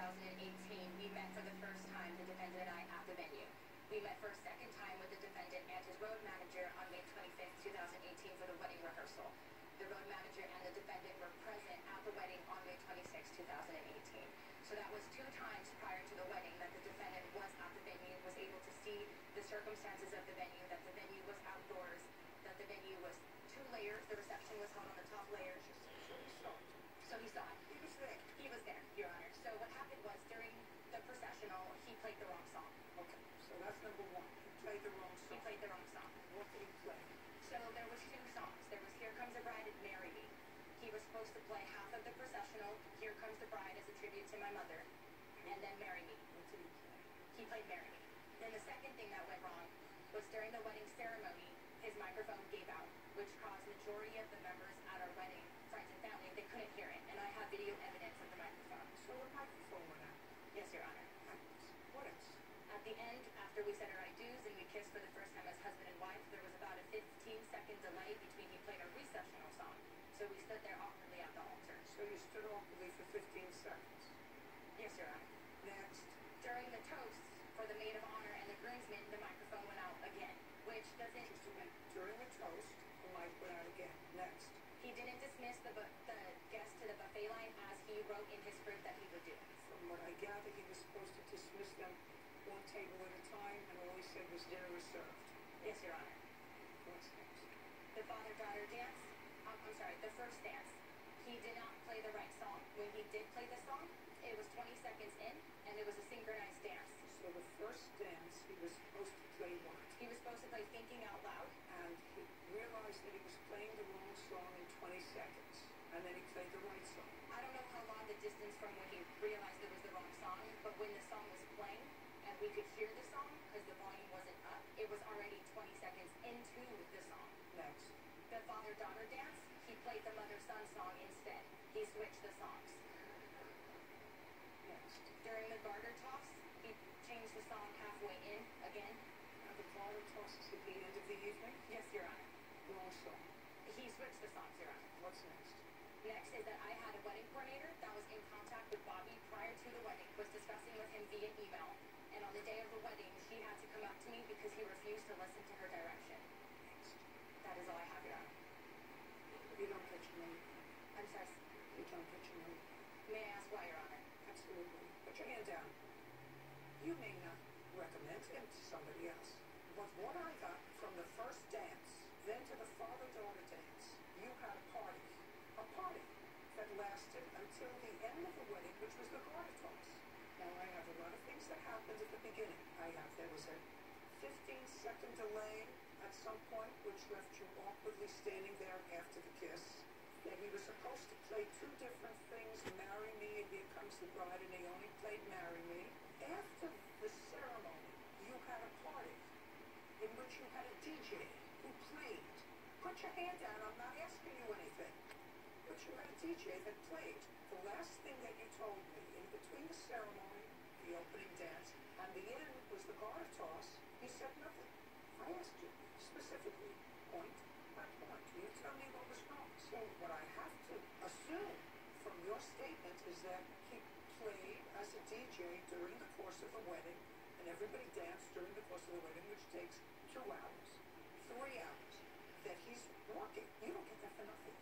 we met for the first time, the defendant and I, at the venue. We met for a second time with the defendant and his road manager on May 25th, 2018 for the wedding rehearsal. The road manager and the defendant were present at the wedding on May 26th, 2018. So that was two times prior to the wedding that the defendant was at the venue, was able to see the circumstances of the venue, that the venue was outdoors, that the venue was two layers, the reception was held on the top layer. So he saw it. He was there. He was there, Your Honor. So what happened was during the processional, he played the wrong song. Okay, so that's number one. He played the wrong He song. played the wrong song. What did he play? So there was two songs. There was Here Comes the Bride and Marry Me. He was supposed to play half of the processional, Here Comes the Bride as a tribute to my mother, and then Marry Me. What did he play? He played Marry Me. Then the second thing that went wrong was during the wedding ceremony, his microphone gave out, which caused majority of the members at our wedding, friends and family, they couldn't hear it. And I have video evidence of the microphone. So the microphone went out. Yes, Your Honor. And What else? At the end, after we said our I do's and we kissed for the first time as husband and wife, there was about a 15 second delay between he played our recessional song. So we stood there awkwardly at the altar. So you stood awkwardly for 15 seconds. Yes, Your Honor. Next. During the toast for the maid of honor and the groomsmen, the microphone went out again, which During the toast, went out again. Next. He didn't dismiss the the guests to the buffet line as he wrote in his script that he would do. From what I gather, he was supposed to dismiss them one table at a time, and all he said was dinner is served. Yes, Your Honor. What's next? The father-daughter dance. Um, I'm sorry, the first dance. He did not play the right song. When he did play the song, it was 20 seconds in, and it was a synchronized dance. So the first dance, he was supposed to play what? He was supposed to play Thinking Out Loud. And he realized that he was playing the wrong song in 20 seconds. And then he played the right song. I don't know how long the distance from when he realized it was the wrong song, but when the song was playing and we could hear the song because the volume wasn't up, it was already 20 seconds into the song. Next. Father-daughter dance, he played the mother-son song instead. He switched the songs. During the garter toss, he changed the song halfway in again. Now the father tosses at the end of the evening. Yes, Your Honor. Wrong song. He switched the songs, Your Honor. What's next? Next is that I had a wedding coordinator that was in contact with Bobby prior to the wedding, was discussing with him via email. And on the day of the wedding, she had to come up to me because he refused to listen to her direction. Next. That is all I have, Your Honor. You don't get your money. I'm sorry. You don't get your money. May I ask why, Your Honor? Absolutely. Put your hand down. You may not recommend him to somebody else, but what I got from the first dance, then to the father-daughter dance, you had a party. A party that lasted until the end of the wedding, which was the garter toss. Now, I have a lot of things that happened at the beginning. I have, there was a 15-second delay at some point, which left you awkwardly standing there after the kiss. Then he was supposed to play two different things, Marry Me and Here Comes the Bride, and he only played Marry Me. After the ceremony, you had a party in which you had a DJ who played. Put your hand down, I'm not asking you anything. But you had a DJ that played. The last thing that you told me, in between the ceremony, the opening dance, and the end was the garter toss, you said nothing. I asked you specifically, point by point. You tell me what was wrong. So what I have to assume from your statement is that he played as a DJ during the course of the wedding, and everybody danced during the course of the wedding, which takes two hours, three hours, that he's working. You don't get that for nothing.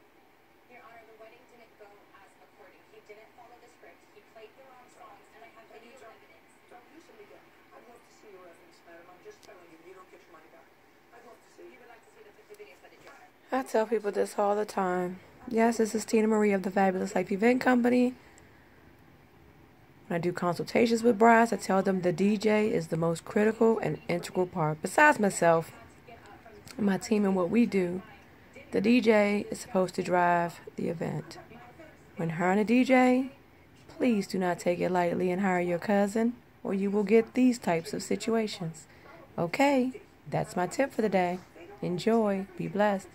Your Honor, the wedding didn't go as according. He didn't follow the script. He played the wrong songs, and I have And you video don't- evidence. Don't use them again. I'd love to see your evidence, madam. I'm just telling you, you don't get your money back. I'd love to see You would like to see the, the video footage, Your Honor. I tell people this all the time. Yes, this is Tina Marie of the Fabulous Life Event Company. When I do consultations with brides, I tell them the DJ is the most critical and integral part. Besides myself and my team and what we do, the DJ is supposed to drive the event. When hiring a DJ, please do not take it lightly and hire your cousin, or you will get these types of situations. Okay, that's my tip for the day. Enjoy. Be blessed.